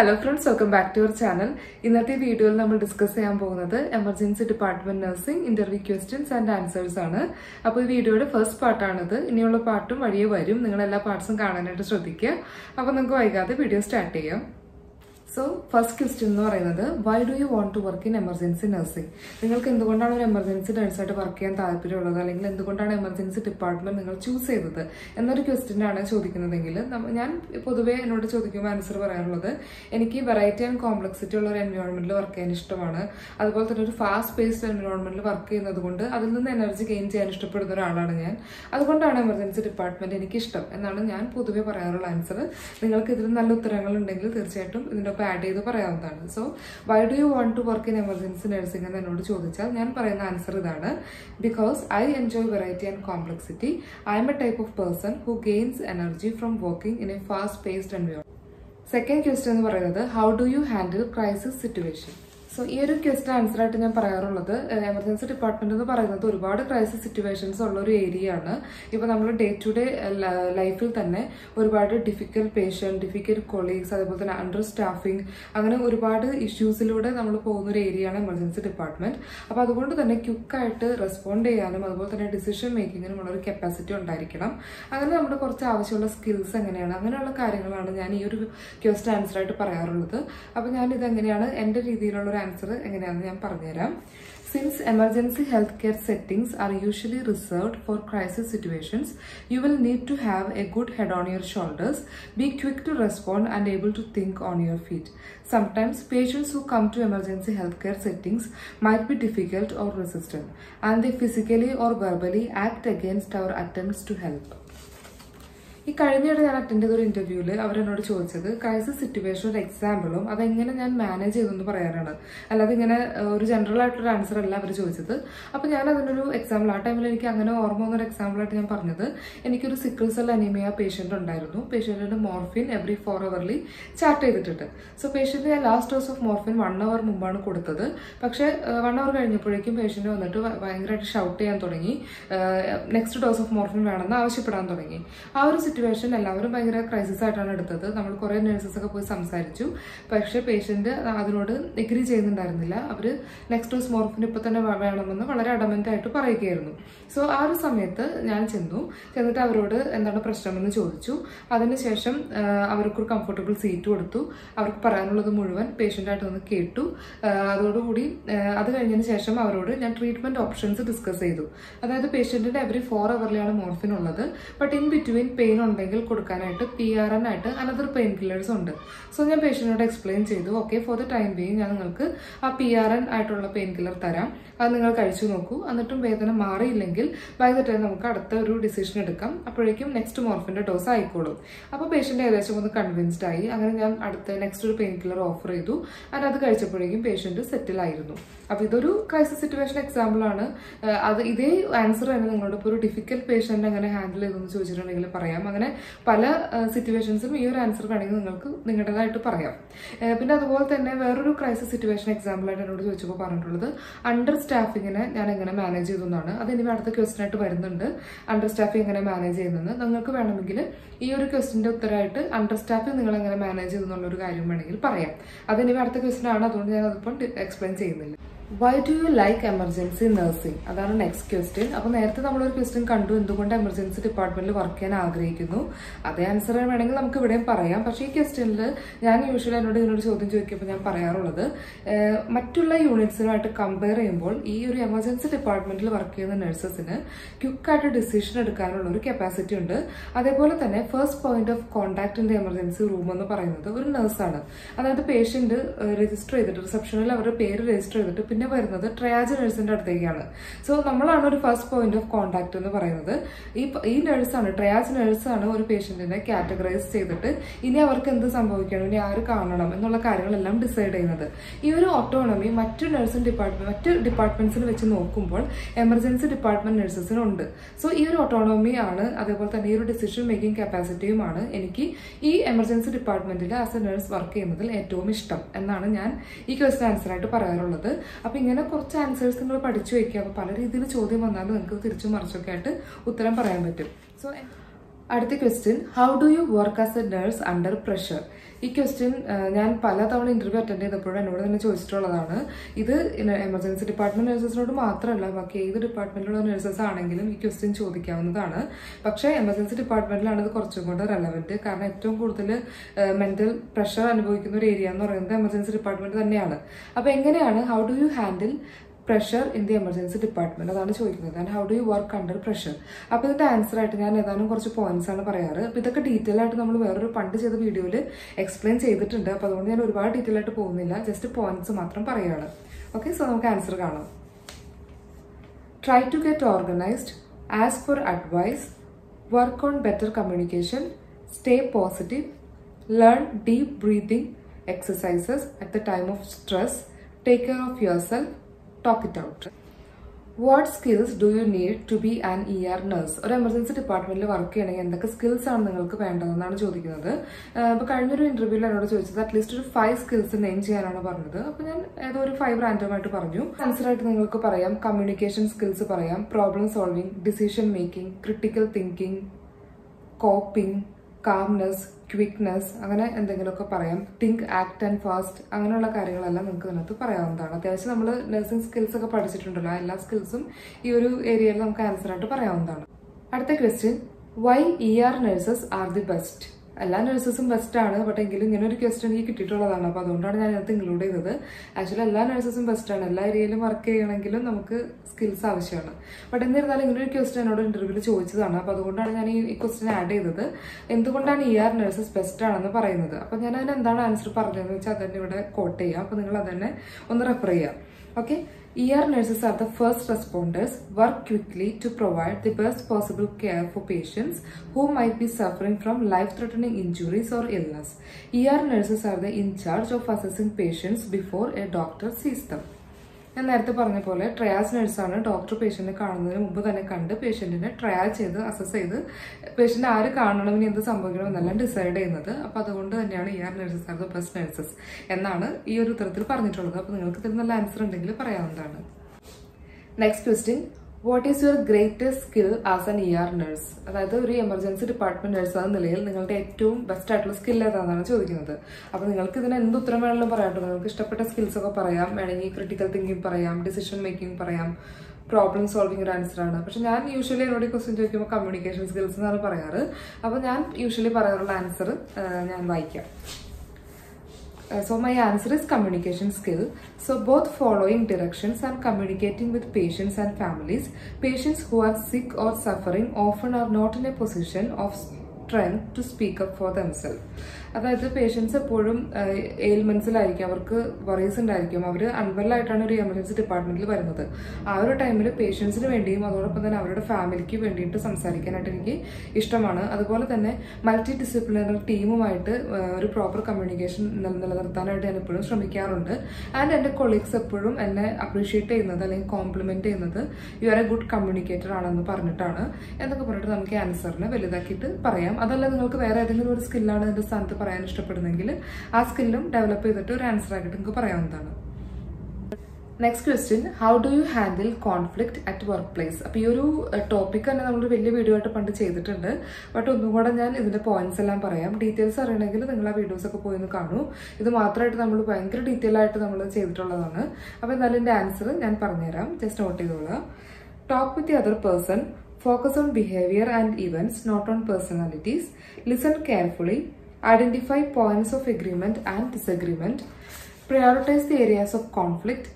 Hello friends welcome back to your channel ഇന്നത്തെ വീഡിയോയിൽ നമ്മൾ ഡിസ്കസ് ചെയ്യാൻ പോകുന്നത് emergency department nursing interview questions and answers ആണ്. അപ്പോൾ ഈ വീഡിയോയുടെ ഫസ്റ്റ് പാർട്ടാണിത് ഇനിയുള്ള പാർട്ടും വഴിയെ വരും. നിങ്ങൾ എല്ലാ പാർട്സും കാണാനായിട്ട് ശ്രദ്ധിക്കുക. അപ്പോൾ നിങ്ങൾക്ക് വൈകാതെ വീഡിയോ സ്റ്റാർട്ട് ചെയ്യാം. സോ ഫസ്റ്റ് ക്വസ്റ്റ്യൻ എന്ന് പറയുന്നത് why do you want to work in emergency nursing നിങ്ങൾക്ക് എന്തുകൊണ്ടാണ് ഒരു എമർജൻസി നഴ്സായിട്ട് വർക്ക് ചെയ്യാൻ താല്പര്യമുള്ളത്? അല്ലെങ്കിൽ എന്തുകൊണ്ടാണ് എമർജൻസി ഡിപ്പാർട്ട്മെന്റ് നിങ്ങൾ ചൂസ് ചെയ്തത്? എന്നൊരു ക്വസ്റ്റ്യൻ ആണ് ചോദിക്കുന്നതെങ്കിൽ ഞാൻ പൊതുവേ എന്നോട് ചോദിക്കുമ്പോൾ ആൻസർ പറയാനുള്ളത് എനിക്ക് വെറൈറ്റി ആൻഡ് കോംപ്ലക്സിറ്റി ഉള്ള ഒരു എൻവയോൺമെന്റിൽ വർക്ക് ചെയ്യാൻ ഇഷ്ടമാണ്. അതുപോലെ തന്നെ ഒരു ഫാസ്റ്റ് പേസ്ഡ് എൻവയോൺമെന്റിൽ വർക്ക് ചെയ്യുന്നത് കൊണ്ട് അതിൽ നിന്ന് എനർജി ഗെയിൻ ചെയ്യാൻ ഇഷ്ടപ്പെടുന്ന ഒരാളാണ് ഞാൻ. അതുകൊണ്ടാണ് എമർജൻസി ഡിപ്പാർട്ട്മെന്റ് എനിക്ക് ഇഷ്ടം എന്നാണ് ഞാൻ പൊതുവേ പറയാറുള്ള ആൻസർ നിങ്ങൾക്ക് ഇതിൽ നല്ല ഉത്തരങ്ങൾ ഉണ്ടെങ്കിൽ തീർച്ചയായിട്ടും ഇതിന്റെ ഒപ്പം ആഡ് ചെയ്ത് പറയാവുന്നതാണ്. So why do you want to work in emergency nursing എന്ന് എന്നോട് ചോദിച്ചാൽ ഞാൻ പറയുന്ന ആൻസർ ഇതാണ്. Because I enjoy variety and complexity I am a type of person who gains energy from working in a fast paced എൻവയോൺ second question എന്ന് പറയുന്നത് how do you handle crisis situation so ഈ ഒരു question answer ആയിട്ട് ഞാൻ പറയാറുള്ളത് emergency department എന്ന് പറയുന്നത് ഒരുപാട് ക്രൈസിസ് സിറ്റുവേഷൻസ് ഉള്ള ഒരു ഏരിയ ആണ്. ഇപ്പൊ നമ്മൾ ഡേ ടു ഡേ ലൈഫിൽ തന്നെ ഒരുപാട് ഡിഫിക്കൽട്ട് പേഷ്യൻ ഡിഫിക്കൽട്ട് കൊളീഗ്സ് അതേപോലെ തന്നെ അണ്ടർ സ്റ്റാഫിംഗ് അങ്ങനെ ഒരുപാട് ഇഷ്യൂസിലൂടെ നമ്മൾ പോകുന്ന ഒരു ഏരിയ ആണ് എമർജൻസി ഡിപ്പാർട്ട്മെന്റ് അപ്പൊ അതുകൊണ്ട് തന്നെ ക്യുക്കായിട്ട് റെസ്പോണ്ട് ചെയ്യാനും അതുപോലെ തന്നെ ഡിസിഷൻ മേക്കിങ്ങിനും ഉള്ള ഒരു കപ്പാസിറ്റി ഉണ്ടായിരിക്കണം. അങ്ങനെ നമ്മുടെ കുറച്ച് ആവശ്യമുള്ള സ്കിൽസ് എങ്ങനെയാണ് അങ്ങനെയുള്ള കാര്യങ്ങളാണ് ഞാൻ ഈ ഒരു ക്വസ്റ്റ് ആൻസർ ആയിട്ട് പറയാറുള്ളത്. അപ്പൊ ഞാൻ ഇത് എങ്ങനെയാണ് എന്റെ രീതിയിലുള്ള ഒരു ആൻസർ എങ്ങനെയാണെന്ന് ഞാൻ പറഞ്ഞുതരാം Since emergency healthcare settings are usually reserved for crisis situations, you will need to have a good head on your shoulders, be quick to respond, and able to think on your feet. Sometimes patients who come to emergency healthcare settings might be difficult or resistant, and they physically or verbally act against our attempts to help. ഈ കഴിഞ്ഞിടെ ഞാൻ attend ചെയ്ത ഒരു ഇന്റർവ്യൂവിൽ അവരെന്നോട് ചോദിച്ചത് crisis situation ഒരു എക്സാമ്പിളും അതെങ്ങനെ ഞാൻ മാനേജ് ചെയ്തെന്ന് പറയാനാണ്. അല്ലാതെ ഇങ്ങനെ ഒരു ജനറൽ ആയിട്ടുള്ള ആൻസർ അല്ല അവർ ചോദിച്ചത്. അപ്പൊ ഞാൻ അതിനൊരു എക്സാമ്പിൾ ആ ടൈമിൽ എനിക്ക് അങ്ങനെ ഓർമ്മ വന്നൊരു എക്സാമ്പിൾ ആയിട്ട് ഞാൻ പറഞ്ഞത്. എനിക്കൊരു സിക്കിൾ സെൽ അനീമിയ പേഷ്യന്റ് ഉണ്ടായിരുന്നു. പേഷ്യന്റിന് morphine every four hourly chart ചെയ്തിട്ടുണ്ട്. സോ പേഷ്യന്റ് ഞാൻ last dose of morphine one hour മുമ്പാണ് കൊടുത്തത്. പക്ഷേ വൺ അവർ കഴിഞ്ഞപ്പോഴേക്കും പേഷ്യന്റ് വന്നിട്ട് ഭയങ്കരമായിട്ട് ഷൗട്ട് ചെയ്യാൻ തുടങ്ങി. നെക്സ്റ്റ് ഡോസ് ഓഫ് മോർഫിൻ വേണമെന്ന് ആവശ്യപ്പെടാൻ തുടങ്ങി. ആ ഒരു സിറ്റുവേഷൻ എല്ലാവരും ഭയങ്കര ക്രൈസിസ് ആയിട്ടാണ് എടുത്തത്. നമ്മൾ കുറെ നഴ്സസ് ഒക്കെ പോയി സംസാരിച്ചു. പക്ഷേ പേഷ്യന്റ് അതിനോട് എഗ്രി ചെയ്യുന്നുണ്ടായിരുന്നില്ല. അവർ നെക്സ്റ്റ് ഡോസ് മോർഫിൻ ഇപ്പൊ തന്നെ വേണമെന്ന് വളരെ അഡമന്റ് ആയിട്ട് പറയുകയായിരുന്നു. സോ ആ ഒരു സമയത്ത് ഞാൻ ചെന്നു. ചെന്നിട്ട് അവരോട് എന്താണ് പ്രശ്നമെന്ന് ചോദിച്ചു. അതിനുശേഷം അവർക്കൊരു കംഫർട്ടബിൾ സീറ്റ് കൊടുത്തു. അവർക്ക് പറയാനുള്ളത് മുഴുവൻ പേഷ്യന്റായിട്ട് ഒന്ന് കേട്ടു. അതോടുകൂടി അത് കഴിഞ്ഞതിന് ശേഷം അവരോട് ഞാൻ ട്രീറ്റ്മെന്റ് ഓപ്ഷൻസ് ഡിസ്കസ് ചെയ്തു. അതായത് പേഷ്യന്റിന്റെ എവറി ഫോർ അവറിലാണ് മോർഫിൻ ഉള്ളത്. ബട്ട് ഇൻ ബിറ്റ്വീൻ പെയിൻ ഉണ്ടെങ്കിൽ കൊടുക്കാനായിട്ട് പി ആർ എൻ ആയിട്ട് അനദർ പെയിൻ കില്ലേഴ്സ് ഉണ്ട്. സോ ഞാൻ പേഷ്യന്റിനോട് എക്സ്പ്ലെയിൻ ചെയ്തു. Okay for the time being ഞാൻ നിങ്ങൾക്ക് ആ പി ആർ എൻ ആയിട്ടുള്ള പെയിൻ കില്ലർ തരാം. അത് നിങ്ങൾ കഴിച്ചു നോക്കൂ. എന്നിട്ടും വേദന മാറിയില്ലെങ്കിൽ ബൈ ദ ടൈം നമുക്ക് അടുത്ത ഒരു ഡിസിഷൻ എടുക്കാം. അപ്പോഴേക്കും നെക്സ്റ്റ് മോർഫിന്റെ ഡോസ് ആയിക്കോളും. അപ്പോൾ പേഷ്യന്റ് ഏകദേശം ഒന്ന് കൺവിൻസ്ഡ് ആയി. അങ്ങനെ ഞാൻ അടുത്ത നെക്സ്റ്റ് ഒരു പെയിൻ കില്ലർ ഓഫർ ചെയ്തു. ആൻഡ് അത് കഴിച്ചപ്പോഴേക്കും പേഷ്യന്റ് സെറ്റിൽ ആയിരുന്നു. അപ്പോൾ ഇതൊരു ക്രൈസിസ് സിറ്റുവേഷൻ എക്സാമ്പിൾ ആണ്. അത് ഇതേ ആൻസർ തന്നെ നിങ്ങളോട്. ഇപ്പോൾ ഒരു ഡിഫിക്കൽട്ട് പേഷ്യന്റ് എങ്ങനെ ഹാൻഡിൽ ചെയ്തെന്ന് ചോദിച്ചിട്ടുണ്ടെങ്കിൽ പറയാം. അങ്ങനെ പല സിറ്റുവേഷൻസും ഈ ഒരു ആൻസർ വേണമെങ്കിൽ നിങ്ങൾക്ക് നിങ്ങളുടേതായിട്ട് പറയാം. പിന്നെ അതുപോലെ തന്നെ വേറൊരു ക്രൈസിസ് സിറ്റുവേഷൻ എക്സാമ്പിൾ ആയിട്ട് എന്നോട് ചോദിച്ചപ്പോൾ പറഞ്ഞിട്ടുള്ളത് അണ്ടർ സ്റ്റാഫിങ്ങിനെ ഞാൻ എങ്ങനെ മാനേജ് ചെയ്തു എന്നാണ്. അത് ഇനി അടുത്ത ക്വസ്റ്റൻ ആയിട്ട് വരുന്നുണ്ട്. അണ്ടർ സ്റ്റാഫിങ് എങ്ങനെ മാനേജ് ചെയ്യുന്നത് നിങ്ങൾക്ക് വേണമെങ്കിൽ ഈ ഒരു ക്വസ്റ്റിന്റെ ഉത്തരമായിട്ട് അണ്ടർ സ്റ്റാഫിങ് നിങ്ങൾ എങ്ങനെ മാനേജ് ചെയ്തു എന്നുള്ളൊരു കാര്യം വേണമെങ്കിൽ പറയാം. അത് ഇനി അടുത്ത ക്വസ്റ്റൻ ആണ്. അതുകൊണ്ട് ഞാൻ അതിപ്പോൾ എക്സ്പ്ലെയിൻ ചെയ്യുന്നില്ല. Why do you like emergency nursing അതാണ് നെക്സ്റ്റ് ക്വസ്റ്റ്യൻ അപ്പൊ നേരത്തെ നമ്മളൊരു ക്വസ്റ്റ്യൻ കണ്ടു. എന്തുകൊണ്ട് എമർജൻസി ഡിപ്പാർട്ട്മെന്റിൽ വർക്ക് ചെയ്യാൻ ആഗ്രഹിക്കുന്നു? അതേ ആൻസർ വേണമെങ്കിൽ നമുക്ക് ഇവിടെയും പറയാം. പക്ഷേ ഈ ക്വസ്റ്റ്യനിൽ ഞാൻ യൂഷ്വലി എന്നോട് ഇതിനൊരു ചോദ്യം ചോദിക്കുമ്പോൾ ഞാൻ പറയാറുള്ളത് മറ്റുള്ള യൂണിറ്റ്സിനുമായിട്ട് കമ്പയർ ചെയ്യുമ്പോൾ ഈ ഒരു എമർജൻസി ഡിപ്പാർട്ട്മെന്റിൽ വർക്ക് ചെയ്യുന്ന നഴ്സസിന് ക്വിക്കായിട്ട് ഡിസിഷൻ എടുക്കാനുള്ള ഒരു കപ്പാസിറ്റി ഉണ്ട്. അതേപോലെ തന്നെ first point of contact in the emergency room എന്ന് പറയുന്നത് ഒരു നഴ്സാണ് അതായത് പേഷ്യന്റ് രജിസ്റ്റർ ചെയ്തിട്ട് റിസപ്ഷനിൽ അവരുടെ പേര് രജിസ്റ്റർ ചെയ്തിട്ട് പിന്നെ വരുന്നത് ട്രയാജ് നഴ്സിന്റെ അടുത്തേക്കാണ്. സോ നമ്മളാണ് ഒരു ഫസ്റ്റ് പോയിന്റ് ഓഫ് കോണ്ടാക്ട് എന്ന് പറയുന്നത്. ഈ ഈ നഴ്സാണ് ട്രയാജ് നഴ്സാണ് ഒരു പേഷ്യന്റിനെ കാറ്റഗറൈസ് ചെയ്തിട്ട് ഇനി അവർക്ക് എന്ത് സംഭവിക്കണം ഇനി ആര് കാണണം എന്നുള്ള കാര്യങ്ങളെല്ലാം ഡിസൈഡ് ചെയ്യുന്നത്. ഈ ഒരു ഓട്ടോണമി മറ്റു നഴ്സിംഗ് ഡിപ്പാർട്ട്മെന്റ് മറ്റ് ഡിപ്പാർട്ട്മെന്റ്സിൽ വെച്ച് നോക്കുമ്പോൾ എമർജൻസി ഡിപ്പാർട്ട്മെന്റ് നഴ്സസിനുണ്ട് സോ ഈ ഒരു ഓട്ടോണമി ആണ് അതേപോലെ തന്നെ ഈ ഒരു ഡിസിഷൻ മേക്കിംഗ് കപ്പാസിറ്റിയുമാണ് എനിക്ക് ഈ എമർജൻസി ഡിപ്പാർട്ട്മെന്റിൽ ആസ് എ നഴ്സ് വർക്ക് ചെയ്യുന്നതിൽ ഏറ്റവും ഇഷ്ടം എന്നാണ് ഞാൻ ഈ ക്വസ്റ്റൻ ആൻസർ ആയിട്ട് പറയാറുള്ളത്. അപ്പൊ ഇങ്ങനെ കുറച്ച് ആൻസേഴ്സ് നിങ്ങൾ പഠിച്ചു വെക്കുക അപ്പൊ പല രീതിയിൽ ചോദ്യം വന്നാലും നിങ്ങൾക്ക് തിരിച്ചും മറിച്ചൊക്കെ ആയിട്ട് ഉത്തരം പറയാൻ പറ്റും. സോ അടുത്ത question how do you work as a nurse under pressure ഈ ക്വസ്റ്റ്യൻ ഞാൻ പലതവണ ഇന്റർവ്യൂ അറ്റൻഡ് ചെയ്തപ്പോഴും എന്നോട് തന്നെ ചോദിച്ചിട്ടുള്ളതാണ്. ഇത് എമർജൻസി ഡിപ്പാർട്ട്മെന്റ് നഴ്സസിനോട് മാത്രമല്ല ബാക്കി ഏത് ഡിപ്പാർട്ട്മെന്റിലുള്ള നഴ്സസ് ആണെങ്കിലും ഈ ക്വസ്റ്റ്യൻ ചോദിക്കാവുന്നതാണ്. പക്ഷേ എമർജൻസി ഡിപ്പാർട്ട്മെന്റിലാണ് ഇത് കുറച്ചും കൂടെ റെലവെന്റ് കാരണം ഏറ്റവും കൂടുതൽ മെന്റൽ പ്രഷർ അനുഭവിക്കുന്ന ഒരു ഏരിയ എന്ന് പറയുന്നത് എമർജൻസി ഡിപ്പാർട്ട്മെന്റ് തന്നെയാണ്. അപ്പൊ എങ്ങനെയാണ് how do you handle pressure in the emergency department അതാണ് ചോദിക്കുന്നത്. And how do you work under pressure അപ്പോൾ ഇതിന്റെ ആൻസർ ആയിട്ട് ഞാൻ ഏതാനും കുറച്ച് പോയിന്റ്സ് ആണ് പറയാറ്. അപ്പോൾ ഇതൊക്കെ ഡീറ്റെയിൽ ആയിട്ട് നമ്മൾ വേറൊരു പണ്ട് ചെയ്ത വീഡിയോയിൽ എക്സ്പ്ലെയിൻ ചെയ്തിട്ടുണ്ട്. അപ്പോൾ അതുകൊണ്ട് ഞാൻ ഒരുപാട് ഡീറ്റെയിൽ ആയിട്ട് പോകുന്നില്ല. ജസ്റ്റ് പോയിന്റ്സ് മാത്രം പറയുകയാണ് ഓക്കെ സോ നമുക്ക് ആൻസർ കാണാം. Try to get organised as for advice work on better communication stay positive learn deep breathing exercises at the time of stress take care of your self talk it out what skills do you need to be an E R nurse ഒരു emergency ഡിപ്പാർട്ട്മെന്റിൽ work ചെയ്യണമെങ്കിൽ എന്തൊക്കെ skills ആണ് നിങ്ങൾക്ക് വേണ്ടതെന്നാണ് ചോദിക്കുന്നത്. അപ്പോൾ കഴിഞ്ഞൊരു ഇന്റർവ്യൂവിൽ എന്നോട് ചോദിച്ചത് അറ്റ്ലീസ്റ്റ് ഒരു ഫൈവ് സ്കിൽസ് നെയിം ചെയ്യാനാണ് പറഞ്ഞത്. അപ്പോൾ ഞാൻ ഏതോ ഒരു ഫൈവ് റാൻഡമായിട്ട് പറഞ്ഞു. ആൻസർ ആയിട്ട് നിങ്ങൾക്ക് പറയാം കമ്മ്യൂണിക്കേഷൻ സ്കിൽസ് പറയാം problem solving decision making critical thinking coping calmness quickness അങ്ങനെ എന്തെങ്കിലുമൊക്കെ പറയാം. തിങ്ക് ആക്ട് ആൻഡ് ഫാസ്റ്റ് അങ്ങനെയുള്ള കാര്യങ്ങളെല്ലാം നിങ്ങൾക്ക് ഇതിനകത്ത് പറയാവുന്നതാണ്. അത്യാവശ്യം നമ്മൾ നഴ്സിംഗ് സ്കിൽസ് ഒക്കെ പഠിച്ചിട്ടുണ്ടല്ലോ എല്ലാ സ്കിൽസും ഈ ഒരു ഏരിയയിൽ നമുക്ക് ആൻസർ ആയിട്ട് പറയാവുന്നതാണ്. അടുത്ത question why E R nurses are the best എല്ലാ നഴ്സസും ആണ് ബട്ട് എങ്കിലും ഇങ്ങനെ ഒരു ക്വസ്റ്റ്യൻ എനിക്ക് കിട്ടിയിട്ടുള്ളതാണ്. അപ്പോൾ അതുകൊണ്ടാണ് ഞാൻ അതിനകത്ത് ഇൻക്ലൂഡ് ചെയ്തത്. ആക്ച്വലി എല്ലാ നഴ്സസും ആണ്. എല്ലാ ഏരിയയിലും വർക്ക് ചെയ്യണമെങ്കിലും നമുക്ക് സ്കിൽസ് ആവശ്യമാണ്. ബട്ട് എന്നിരുന്നാലും ഇങ്ങനെ ഒരു ക്വസ്റ്റ്യൻ എന്നോട് ഇന്റർവ്യൂവിൽ ചോദിച്ചതാണ്. അപ്പോൾ അതുകൊണ്ടാണ് ഞാൻ ഈ ക്വസ്റ്റ്യൻ ആഡ് ചെയ്തത്. എന്തുകൊണ്ടാണ് ഇ ആർ നഴ്സസ് ബെസ്റ്റ് ആണെന്ന് പറയുന്നത്? അപ്പോൾ ഞാൻ അതിന് എന്താണ് ആൻസർ പറഞ്ഞതെന്ന് വെച്ചാൽ അതന്നെ ഇവിടെ കോട്ട് ചെയ്യാം. അപ്പോൾ നിങ്ങൾ അതന്നെ ഒന്ന് റെഫർ ചെയ്യാം. Okay ER nurses are the first responders, work quickly to provide the best possible care for patients who might be suffering from life-threatening injuries or illness. ER nurses are the in charge of assessing patients before a doctor sees them. ഞാൻ നേരത്തെ പറഞ്ഞ പോലെ ട്രയാസ് നഴ്സാണ് doctor പേഷ്യന്റിനെ കാണുന്നതിന് മുമ്പ് തന്നെ കണ്ട് പേഷ്യന്റിനെ ട്രയാൽ ചെയ്ത് assess ചെയ്ത് പേഷ്യന്റ് ആര് കാണണം എന്ത് സംഭവിക്കണമെന്നെല്ലാം ഡിസൈഡ് ചെയ്യുന്നത്. അപ്പോൾ അതുകൊണ്ട് തന്നെയാണ് E R nurses are the best nurses എന്നാണ് ഈ ഒരു ഉത്തരത്തിൽ പറഞ്ഞിട്ടുള്ളത്. അപ്പോൾ നിങ്ങൾക്ക് ഇതിൽ നല്ല ആൻസർ ഉണ്ടെങ്കിൽ പറയാവുന്നതാണ്. Next question what is your greatest skill as an E R nurse അതായത് ഒരു എമർജൻസി ഡിപ്പാർട്ട്മെന്റ് നഴ്സ് എന്ന നിലയിൽ നിങ്ങളുടെ ഏറ്റവും ബെസ്റ്റ് ആയിട്ടുള്ള സ്കിൽ ഏതാണെന്നാണ് ചോദിക്കുന്നത്. അപ്പൊ നിങ്ങൾക്ക് ഇതിന് എന്ത് ഉത്തരം വേണമെങ്കിലും പറയാം നിങ്ങൾക്ക് ഇഷ്ടപ്പെട്ട സ്കിൽസ് ഒക്കെ പറയാം. വേണമെങ്കിൽ ക്രിട്ടിക്കൽ തിങ്കിങ് പറയാം ഡിസിഷൻ മേക്കിംഗ് പറയാം പ്രോബ്ലം സോൾവിംഗ് ഒരു ആൻസർ ആണ്. പക്ഷെ ഞാൻ യൂഷ്വലി എന്നോട് ക്വസ്റ്റ്യൻ ചോദിക്കുമ്പോൾ കമ്മ്യൂണിക്കേഷൻ സ്കിൽസ് എന്നാണ് പറയാറ്. അപ്പൊ ഞാൻ യൂഷ്വലി പറയാറുള്ള ആൻസർ ഞാൻ വായിക്കാം. Uh, so my answer is communication skill. So both following directions and communicating with patients and families. Patients who are sick or suffering often are not in a position of strength to speak up for themselves. അതായത് patients എപ്പോഴും എയിൽമെന്റ്സിലായിരിക്കും അവർക്ക് worries ഉണ്ടായിരിക്കും. അവർ അൺവെല്ലായിട്ടാണ് ഒരു emergency ഡിപ്പാർട്ട്മെന്റിൽ വരുന്നത്. ആ ഒരു ടൈമിൽ പേഷ്യൻസിന് വേണ്ടിയും അതോടൊപ്പം തന്നെ അവരുടെ ഫാമിലിക്ക് വേണ്ടിയിട്ട് സംസാരിക്കാനായിട്ട് എനിക്ക് ഇഷ്ടമാണ്. അതുപോലെ തന്നെ മൾട്ടി ഡിസിപ്ലിനറി ടീമുമായിട്ട് ഒരു പ്രോപ്പർ കമ്മ്യൂണിക്കേഷൻ നിലനിർത്താനായിട്ട് ഞാൻ എപ്പോഴും ശ്രമിക്കാറുണ്ട്. ആൻഡ് എന്റെ കൊളീഗ്സ് എപ്പോഴും എന്നെ അപ്രീഷിയേറ്റ് ചെയ്യുന്നത് അല്ലെങ്കിൽ കോംപ്ലിമെന്റ് ചെയ്യുന്നത് you are a good communicator ആണെന്ന് പറഞ്ഞിട്ടാണ്. എന്നൊക്കെ പറഞ്ഞിട്ട് നമുക്ക് ആൻസറിനെ വലുതാക്കിയിട്ട് പറയാം. അതല്ല നിങ്ങൾക്ക് വേറെ ഏതെങ്കിലും ഒരു സ്കില്ലാണ് എന്റെ സ്ഥാനത്ത് പറയാൻ ഇഷ്ടപ്പെടുന്നെങ്കിൽ ആ സ്കില്ലും ഡെവലപ്പ് ചെയ്തിട്ട് ഒരു ആൻസർ ആക്കിയിട്ട് നിങ്ങൾക്ക് പറയാവുന്നതാണ്. Next question how do you handle conflict at work place അപ്പോൾ ഈ ഒരു ടോപ്പിക് തന്നെ നമ്മൾ വലിയ വീഡിയോ ആയിട്ട് പണ്ട് ചെയ്തിട്ടുണ്ട്. ബട്ട് ഒന്നും കൂടെ ഞാൻ ഇതിന്റെ പോയിന്റ്സ് എല്ലാം പറയാം. ഡീറ്റെയിൽസ് അറിയണമെങ്കിൽ നിങ്ങൾ ആ വീഡിയോസ് ഒക്കെ പോയി ഒന്ന് കാണൂ. ഇത് മാത്രമായിട്ട് നമ്മൾ ഭയങ്കര ഡീറ്റെയിൽ ആയിട്ട് നമ്മൾ ചെയ്തിട്ടുള്ളതാണ്. അപ്പോൾ എന്നാലും എന്റെ ആൻസർ ഞാൻ പറഞ്ഞുതരാം. ജസ്റ്റ് നോട്ട് ചെയ്തോളാം. Talk with the other person focus on behaviour and events not on personalities listen carefully, identify points of agreement and disagreement, prioritize the areas of conflict,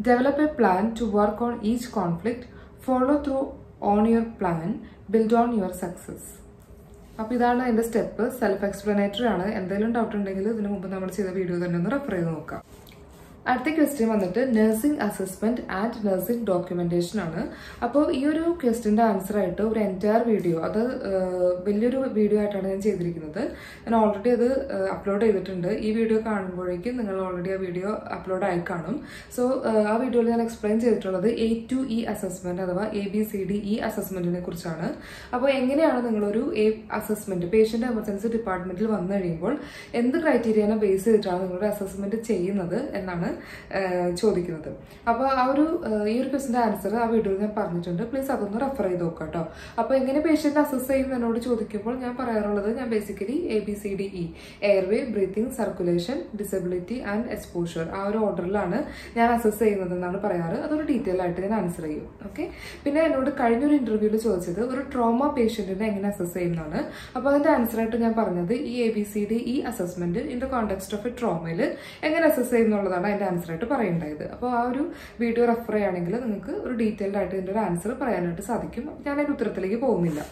develop a plan to work on each conflict, follow through on your plan, build on your success. അപ്പോൾ ഇതാണ് അതിന്റെ step self explanatory ആണ് എന്തെങ്കിലും doubt ഉണ്ടെങ്കിൽ ഇതിനു മുമ്പ് നമ്മൾ ചെയ്ത വീഡിയോ തന്നെ ഒന്ന് റെഫർ ചെയ്ത് നോക്കാം അടുത്ത ക്വസ്റ്റ്യൻ വന്നിട്ട് nursing assessment and nursing documentation ആണ്. അപ്പോൾ ഈ ഒരു ക്വസ്റ്റ്യന്റെ ആൻസർ ആയിട്ട് ഒരു എന്റയർ വീഡിയോ അത് വലിയൊരു വീഡിയോ ആയിട്ടാണ് ഞാൻ ചെയ്തിരിക്കുന്നത്. ഞാൻ ഓൾറെഡി അത് അപ്ലോഡ് ചെയ്തിട്ടുണ്ട്. ഈ വീഡിയോ കാണുമ്പോഴേക്കും നിങ്ങൾ ഓൾറെഡി ആ വീഡിയോ അപ്ലോഡ് ആയി കാണും. സോ ആ വീഡിയോയിൽ ഞാൻ എക്സ്പ്ലെയിൻ ചെയ്തിട്ടുള്ളത് എ ടു ഇ അസസ്മെന്റ് അഥവാ A B C D E അസസ്മെന്റിനെ കുറിച്ചാണ്. അപ്പോൾ എങ്ങനെയാണ് നിങ്ങളൊരു എ അസസ്മെന്റ് പേഷ്യന്റ് എമർജൻസി ഡിപ്പാർട്ട്മെന്റിൽ വന്നു കഴിയുമ്പോൾ എന്ത് ക്രൈറ്റീരിയനെ ബേസ് ചെയ്തിട്ടാണ് നിങ്ങളുടെ അസസ്മെന്റ് ചെയ്യുന്നത് എന്നാണ് ചോദിക്കുന്നത്. അപ്പോൾ ആ ഒരു ഈ ഒരു ക്വസ്റ്റിന്റെ ആൻസർ ആ വീഡിയോയിൽ ഞാൻ പറഞ്ഞിട്ടുണ്ട്. പ്ലീസ് അതൊന്ന് റെഫർ ചെയ്ത് നോക്കാം കേട്ടോ. അപ്പോൾ എങ്ങനെ പേഷ്യന്റ് അസസ് ചെയ്യും എന്നോട് ചോദിക്കുമ്പോൾ ഞാൻ പറയാറുള്ളത് ഞാൻ basically A B C D E airway breathing circulation disability and exposure ആ ഒരു ഓർഡറിലാണ് ഞാൻ അസസ് ചെയ്യുന്നത് എന്നാണ് പറയാറ്. അതൊരു ഡീറ്റെയിൽ ആയിട്ട് ഞാൻ ആൻസർ ചെയ്യും. ഓക്കെ പിന്നെ എന്നോട് കഴിഞ്ഞൊരു ഇന്റർവ്യൂവിൽ ചോദിച്ചത് ഒരു ട്രോമ പേഷ്യന്റിനെ എങ്ങനെ അസസ് ചെയ്യുന്നതാണ് അപ്പോൾ അതിന്റെ ആൻസർ ആയിട്ട് ഞാൻ പറഞ്ഞത് ഈ A B C D E assessment in the context of a ട്രോമയിൽ എങ്ങനെ അസസ് ചെയ്യുന്നുള്ളതാണ് അതിന്റെ ആൻസർ ആയിട്ട് പറയുണ്ടായത് അപ്പോൾ ആ ഒരു വീഡിയോ റെഫർ ചെയ്യുകയാണെങ്കിൽ നിങ്ങൾക്ക് ഒരു ഡീറ്റെയിൽഡ് ആയിട്ട് ഇതിന്റെ ഒരു ആൻസർ പറയാനായിട്ട് സാധിക്കും. ഞാൻ അതിന്റെ ഉത്തരത്തിലേക്ക് പോകുന്നില്ല.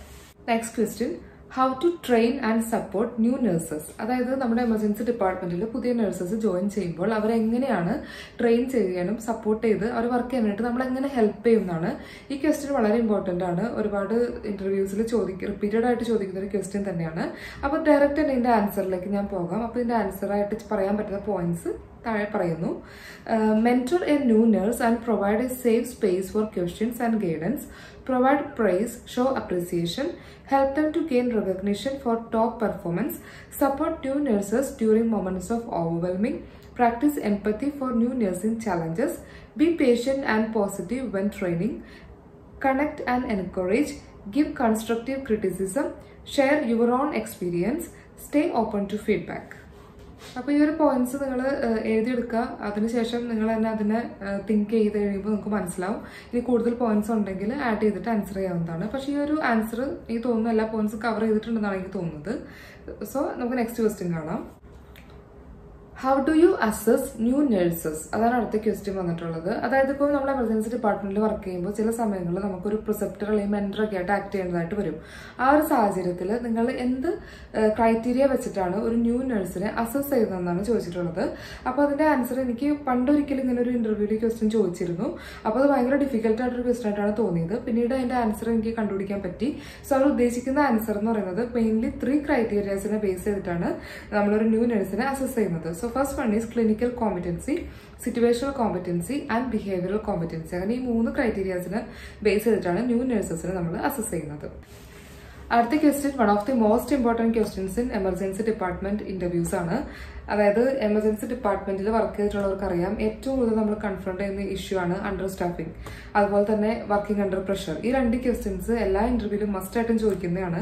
Next question how to train and support new nurses അതായത് നമ്മുടെ എമർജൻസി ഡിപ്പാർട്ട്മെന്റിൽ പുതിയ നഴ്സസ് ജോയിൻ ചെയ്യുമ്പോൾ അവരെങ്ങനെയാണ് ട്രെയിൻ ചെയ്യാനും സപ്പോർട്ട് ചെയ്ത് അവർ വർക്ക് ചെയ്യാനായിട്ട് നമ്മൾ എങ്ങനെ ഹെൽപ്പ് ചെയ്യുന്നതാണ്. ഈ ക്വസ്റ്റ്യൻ വളരെ ഇമ്പോർട്ടന്റ് ആണ്. ഒരുപാട് ഇന്റർവ്യൂസിൽ ചോദിക്കുക റിപ്പീറ്റഡ് ആയിട്ട് ചോദിക്കുന്ന ഒരു ക്വസ്റ്റ്യൻ തന്നെയാണ്. അപ്പോൾ ഡയറക്റ്റ് തന്നെ ഇതിന്റെ ആൻസറിലേക്ക് ഞാൻ പോകാം. അപ്പോൾ ഇതിന്റെ ആൻസറായിട്ട് പറയാൻ പറ്റുന്ന പോയിന്റ്സ് താഴെ പറയുന്നു mentor a new nurse and provide a safe space for questions and guidance provide praise, show appreciation, help them to gain recognition for top performance, support new nurses during moments of overwhelming, practice empathy for new nursing challenges, be patient and positive when training, connect and encourage, give constructive criticism, share your own experience, stay open to feedback. അപ്പോൾ ഈ ഒരു points നിങ്ങൾ എഴുതിയെടുക്കുക. അതിനുശേഷം നിങ്ങൾ തന്നെ അതിനെ think ചെയ്ത് കഴിയുമ്പോൾ നിങ്ങൾക്ക് മനസ്സിലാവും. ഇനി കൂടുതൽ പോയിന്റ്സ് ഉണ്ടെങ്കിൽ ആഡ് ചെയ്തിട്ട് ആൻസർ ചെയ്യാവുന്നതാണ്. പക്ഷെ ഈ ഒരു ആൻസർ ഈ തോന്നുന്നു എല്ലാ പോയിന്റ്സും കവർ ചെയ്തിട്ടുണ്ടെന്നാണ് എനിക്ക് തോന്നുന്നത്. സോ നമുക്ക് നെക്സ്റ്റ് ക്വസ്റ്റ്യൻ കാണാം. How do you assess new nurses അതാണ് അടുത്ത ക്വസ്റ്റ്യൻ വന്നിട്ടുള്ളത്. അതായത് ഇപ്പോൾ നമ്മൾ എമർജൻസി ഡിപ്പാർട്ട്മെന്റിൽ വർക്ക് ചെയ്യുമ്പോൾ ചില സമയങ്ങളിൽ നമുക്കൊരു പ്രിസെപ്റ്റർ അല്ലെങ്കിൽ മെന്റർ ഒക്കെ ആയിട്ട് ആക്ട് ചെയ്യേണ്ടതായിട്ട് വരും. ആ ഒരു സാഹചര്യത്തിൽ നിങ്ങൾ എന്ത് ക്രൈറ്റീരിയ വെച്ചിട്ടാണ് ഒരു ന്യൂ നേഴ്സിനെ അസസ് ചെയ്യുന്നതെന്നാണ് ചോദിച്ചിട്ടുള്ളത്. അപ്പോൾ അതിന്റെ ആൻസർ എനിക്ക് പണ്ടൊരിക്കലും ഇങ്ങനെ ഒരു ഇന്റർവ്യൂവിൽ ക്വസ്റ്റ്യൻ ചോദിച്ചിരുന്നു. അപ്പോൾ അത് ഭയങ്കര ഡിഫിക്കൽട്ട് ആയിട്ടൊരു ക്വസ്റ്റ്യൻ ആയിട്ടാണ് തോന്നിയത്. പിന്നീട് അതിന്റെ ആൻസർ എനിക്ക് കണ്ടുപിടിക്കാൻ പറ്റി. സോ അവർ ഉദ്ദേശിക്കുന്ന ആൻസർ എന്ന് പറയുന്നത് മെയിൻലി ത്രീ ക്രൈറ്റീരിയാസിനെ ബേസ് ചെയ്തിട്ടാണ് നമ്മളൊരു ന്യൂ നേഴ്സിനെ അസസ് ചെയ്യുന്നത്. First one is clinical competency situational competency and behavioural competency അങ്ങനെ ഈ മൂന്ന് ക്രൈറ്റീരിയാസിന് ബേസ് ചെയ്തിട്ടാണ് ന്യൂ നഴ്സസിനെ നമ്മൾ അസസ് ചെയ്യുന്നത്. അടുത്ത question one of the most important questions in emergency department interviews ആണ്. അതായത് എമർജൻസി ഡിപ്പാർട്ട്മെന്റിൽ വർക്ക് ചെയ്തിട്ടുള്ളവർക്ക് അറിയാം ഏറ്റവും കൂടുതൽ നമ്മൾ കൺഫ്രണ്ട് ചെയ്യുന്ന ഇഷ്യൂ ആണ് അണ്ടർ സ്റ്റാഫിംഗ് അതുപോലെ തന്നെ വർക്കിംഗ് അണ്ടർ പ്രഷർ ഈ രണ്ട് ക്വസ്റ്റ്യൻസ് എല്ലാ ഇന്റർവ്യൂവിലും മസ്റ്റ് ആയിട്ടും ചോദിക്കുന്നതാണ്.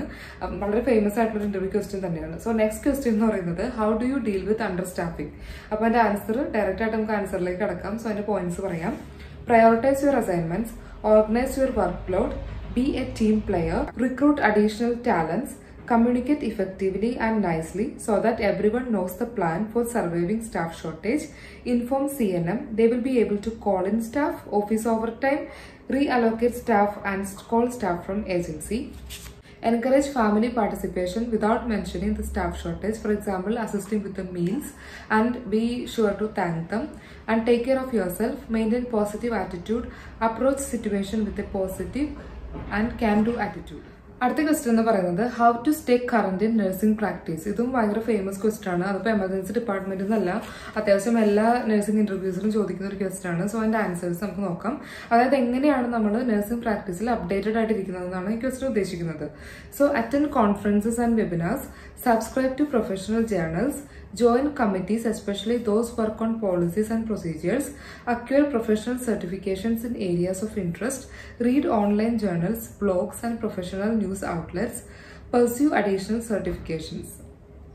വളരെ ഫേമസ് ആയിട്ടുള്ള ഇന്റർവ്യൂ ക്വസ്റ്റ്യൻ തന്നെയാണ്. സോ നെക്സ്റ്റ് ക്വസ്റ്റ്യൻ എന്ന് പറയുന്നത് how do you deal with under staffing അപ്പോൾ അതിന്റെ ആൻസർ ഡയറക്റ്റ് ആയിട്ട് നമുക്ക് ആൻസറിലേക്ക് കടക്കാം. സോ അതിന്റെ പോയിന്റ്സ് പറയാം. Prioritise your assignments organise your work load be a team player, recruit additional talents, communicate effectively and nicely so that everyone knows the plan for surviving staff shortage, inform CNM, they will be able to call in staff, office overtime, reallocate staff and call staff from agency. Encourage family participation without mentioning the staff shortage, for example, assisting with the meals and be sure to thank them and take care of yourself, maintain positive attitude, approach situation with a positive and can do attitude അടുത്ത question എന്ന് പറയുന്നത് how to stay current in nursing practice ഇതും ഭയങ്കര famous question ആണ്. അതിപ്പോൾ emergency ഡിപ്പാർട്ട്മെന്റിൽ നിന്നല്ല അത്യാവശ്യം എല്ലാ നഴ്സിംഗ് ഇന്റർവ്യൂസിലും ചോദിക്കുന്ന ഒരു ക്വസ്റ്റ്യൻ ആണ്. സോ അതിന്റെ ആൻസേഴ്സ് നമുക്ക് നോക്കാം. അതായത് എങ്ങനെയാണ് നമ്മൾ നഴ്സിംഗ് പ്രാക്ടീസിൽ അപ്ഡേറ്റഡ് ആയിട്ട് ഇരിക്കുന്നതെന്നാണ് ഈ ക്വസ്റ്റ്യൻ ഉദ്ദേശിക്കുന്നത്. So attend conferences and webinars subscribe to professional journals. join committees, especially those work on policies and procedures, acquire professional certifications in areas of interest, read online journals, blogs, and professional news outlets, pursue additional certifications.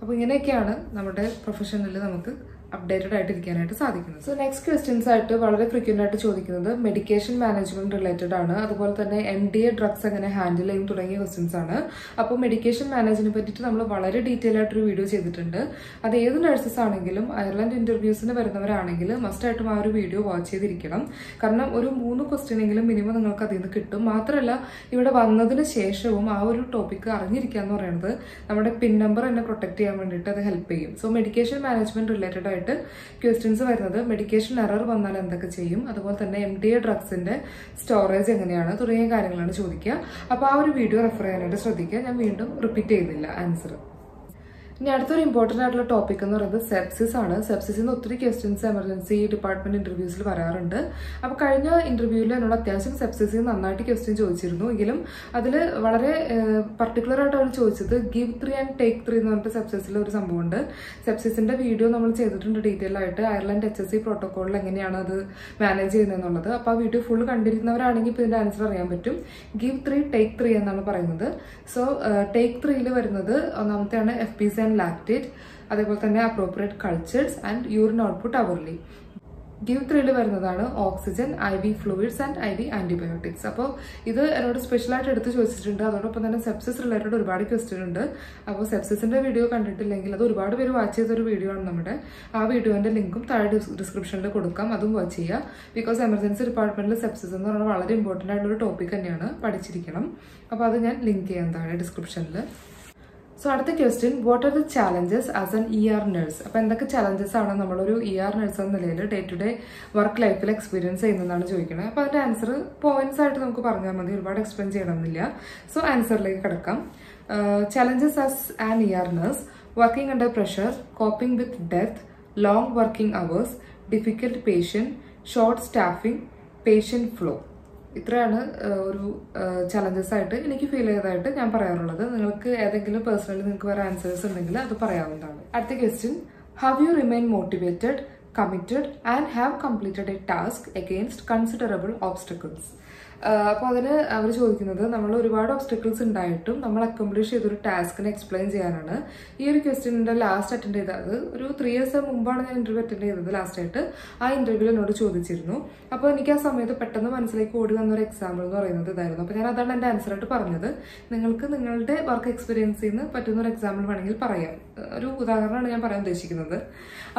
അപ്പോൾ ഇങ്ങനെയൊക്കെയാണ് നമ്മുടെ പ്രൊഫഷനിൽ നമുക്ക് updated ആയിട്ടിരിക്കാനായിട്ട് സാധിക്കുന്നത്. So next questions ആയിട്ട് വളരെ frequent ആയിട്ട് ചോദിക്കുന്നത് medication management related ആണ്. അതുപോലെ തന്നെ എം ഡി എ ഡ്രഗ്സ് എങ്ങനെ ഹാൻഡിൽ ചെയ്യും തുടങ്ങിയ ക്വസ്റ്റ്യൻസ് ആണ്. അപ്പോൾ മെഡിക്കേഷൻ മാനേജിനെ പറ്റിയിട്ട് നമ്മൾ വളരെ ഡീറ്റെയിൽ ആയിട്ടൊരു വീഡിയോ ചെയ്തിട്ടുണ്ട്. അത് ഏത് നഴ്സസ് ആണെങ്കിലും അയർലൻഡ് ഇന്റർവ്യൂസിന് വരുന്നവരാണെങ്കിലും മസ്റ്റ് ആയിട്ടും ആ ഒരു വീഡിയോ വാച്ച് ചെയ്തിരിക്കണം. കാരണം ഒരു മൂന്ന് ക്വസ്റ്റ്യൻ എങ്കിലും മിനിമം നിങ്ങൾക്ക് അതിൽ നിന്ന് കിട്ടും. മാത്രമല്ല ഇവിടെ വന്നതിന് ശേഷവും ആ ഒരു ടോപ്പിക്ക് അറിഞ്ഞിരിക്കുക എന്ന് പറയുന്നത് നമ്മുടെ പിൻ നമ്പർ എന്നെ പ്രൊട്ടക്ട് ചെയ്യാൻ വേണ്ടിയിട്ട് അത് ഹെൽപ്പ് ചെയ്യും. സോ മെഡിക്കേഷൻ മാനേജ്മെന്റ് റിലേറ്റഡ് ആയിട്ട് ക്വസ്റ്റ്യൻസ് വരുന്നത്. മെഡിക്കേഷൻ എറർ വന്നാൽ എന്തൊക്കെ ചെയ്യും? അതുപോലെ തന്നെ എം ഡി എ ഡ്രഗ്സിന്റെ സ്റ്റോറേജ് എങ്ങനെയാണ്? തുടങ്ങിയ കാര്യങ്ങളാണ് ചോദിക്കുക. അപ്പോൾ ആ ഒരു വീഡിയോ റെഫർ ചെയ്യാനായിട്ട് ശ്രദ്ധിക്കുക. ഞാൻ വീണ്ടും റിപ്പീറ്റ് ചെയ്യുന്നില്ല. ആൻസർ ഇനി അടുത്തൊരു ഇമ്പോർട്ടന്റ് ആയിട്ടുള്ള ടോപ്പിക് എന്ന് പറയുന്നത് സെപ്സിസ് ആണ്. സെപ്സിസിൽ നിന്ന് ഒത്തിരി ക്വസ്റ്റ്യൻസ് എമർജൻസി ഡിപ്പാർട്ട്മെന്റ് ഇന്റർവ്യൂസിൽ വരാറുണ്ട്. അപ്പോൾ കഴിഞ്ഞ ഇന്റർവ്യൂവിൽ എന്നോട് അത്യാവശ്യം സെപ്സിസിൽ നന്നായിട്ട് ക്വസ്റ്റ്യൻ ചോദിച്ചിരുന്നു. എങ്കിലും അതിൽ വളരെ പർട്ടിക്കുലർ ആയിട്ട് അവർ ചോദിച്ചത്. Give three and take three എന്ന് പറഞ്ഞിട്ട് സെപ്സിസിൽ ഒരു സംഭവമുണ്ട്. സെപ്സിസിന്റെ വീഡിയോ നമ്മൾ ചെയ്തിട്ടുണ്ട് ഡീറ്റെയിൽ ആയിട്ട്. അയർലൻഡ് എച്ച് എസ് സി പ്രോട്ടോകോളിൽ എങ്ങനെയാണ് അത് മാനേജ് ചെയ്യുന്നതെന്നുള്ളത്. അപ്പോൾ ആ വീഡിയോ ഫുൾ കണ്ടിരിക്കുന്നവരാണെങ്കിൽ ഇപ്പോൾ ഇതിന്റെ ആൻസർ അറിയാൻ പറ്റും. ഗിവ് ത്രീ ടേക്ക് ത്രീ എന്നാണ് പറയുന്നത്. സോ ടേക്ക് ത്രീയിൽ വരുന്നത് ഒന്നാമത്തെയാണ് F P C and lactate അതേപോലെ തന്നെ appropriate cultures and urine output hourly give ത്രീയിൽ വരുന്നതാണ് oxygen I V fluids and I V antibiotics അപ്പോൾ ഇത് എന്നോട് സ്പെഷ്യലായിട്ട് എടുത്ത് ചോദിച്ചിട്ടുണ്ട്. അതോടൊപ്പം തന്നെ സെപ്സിസ് റിലേറ്റഡ് ഒരുപാട് ക്വസ്റ്റ്യൻ ഉണ്ട്. അപ്പോൾ സെപ്സിസിന്റെ വീഡിയോ കണ്ടിട്ടില്ലെങ്കിൽ അത് ഒരുപാട് പേര് വാച്ച് ചെയ്തൊരു വീഡിയോ ആണ് നമ്മുടെ. ആ വീഡിയോന്റെ ലിങ്കും താഴെ ഡിസ്ക്രിപ്ഷനിൽ കൊടുക്കാം. അതും വാച്ച് ചെയ്യുക. ബിക്കോസ് എമർജൻസി ഡിപ്പാർട്ട്മെന്റിൽ സെപ്സിസ് എന്ന് പറയുന്നത് വളരെ ഇമ്പോർട്ടന്റ് ആയിട്ടുള്ള ഒരു ടോപ്പിക് തന്നെയാണ്. പഠിച്ചിരിക്കണം. അപ്പോൾ അത് ഞാൻ ലിങ്ക് ചെയ്യാൻ താഴെ ഡിസ്ക്രിപ്ഷനിൽ സോ അടുത്ത question what are the challenges as an E R nurse അപ്പൊ എന്തൊക്കെ ചാലഞ്ചസ് ആണ് നമ്മളൊരു ഇ ആർ നഴ്സ് എന്ന നിലയിൽ ഡേ ടു ഡേ വർക്ക് ലൈഫിൽ എക്സ്പീരിയൻസ് ചെയ്യുന്നതാണ് ചോദിക്കുന്നത് അപ്പൊ അതിന്റെ ആൻസർ പോയിന്റ്സ് ആയിട്ട് നമുക്ക് പറഞ്ഞാൽ മതി ഒരുപാട് എക്സ്പ്ലെയിൻ ചെയ്യണമെന്നില്ല. സോ ആൻസറിലേക്ക് കിടക്കാം. Challenges as an E R nurse working under pressure coping with death long working hours difficult patient short staffing patient flow ഇത്രയാണ് ഒരു ചലഞ്ചസ് ആയിട്ട് എനിക്ക് ഫീൽ ചെയ്തതായിട്ട് ഞാൻ പറയാറുള്ളത്. നിങ്ങൾക്ക് ഏതെങ്കിലും പേഴ്സണലി നിങ്ങൾക്ക് വേറെ ആൻസേഴ്സ് ഉണ്ടെങ്കിൽ അത് പറയാവുന്നതാണ്. അടുത്ത question how you remain motivated committed and have completed a task against considerable obstacles അപ്പോൾ അതിന് അവർ ചോദിക്കുന്നത് നമ്മൾ ഒരുപാട് ഒബ്സ്റ്റക്കിൾസ് ഉണ്ടായിട്ടും നമ്മൾ അക്കംപ്ലിഷ് ചെയ്തൊരു ടാസ്കിനെ എക്സ്പ്ലെയിൻ ചെയ്യാനാണ്. ഈ ഒരു ക്വസ്റ്റ്യന്റെ ലാസ്റ്റ് അറ്റൻഡ് ചെയ്തത് ഒരു ത്രീ ഇയേഴ്സ് മുമ്പാണ് ഞാൻ ഇന്റർവ്യൂ അറ്റൻഡ് ചെയ്തത് ലാസ്റ്റ് ആയിട്ട്. ആ ഇന്റർവ്യൂ എന്നോട് ചോദിച്ചിരുന്നു. അപ്പോൾ എനിക്ക് ആ സമയത്ത് പെട്ടെന്ന് മനസ്സിലേക്ക് ഓടി വന്ന ഒരു എക്സാമ്പിൾ എന്ന് പറയുന്നത് ഇതായിരുന്നു. അപ്പോൾ ഞാൻ അതാണ് എന്റെ ആൻസറായിട്ട് പറഞ്ഞത്. നിങ്ങൾക്ക് നിങ്ങളുടെ വർക്ക് എക്സ്പീരിയൻസിൽ നിന്ന് പറ്റുന്ന ഒരു എക്സാമ്പിൾ വേണമെങ്കിൽ പറയാം. ഒരു ഉദാഹരണമാണ് ഞാൻ പറയാൻ ഉദ്ദേശിക്കുന്നത്.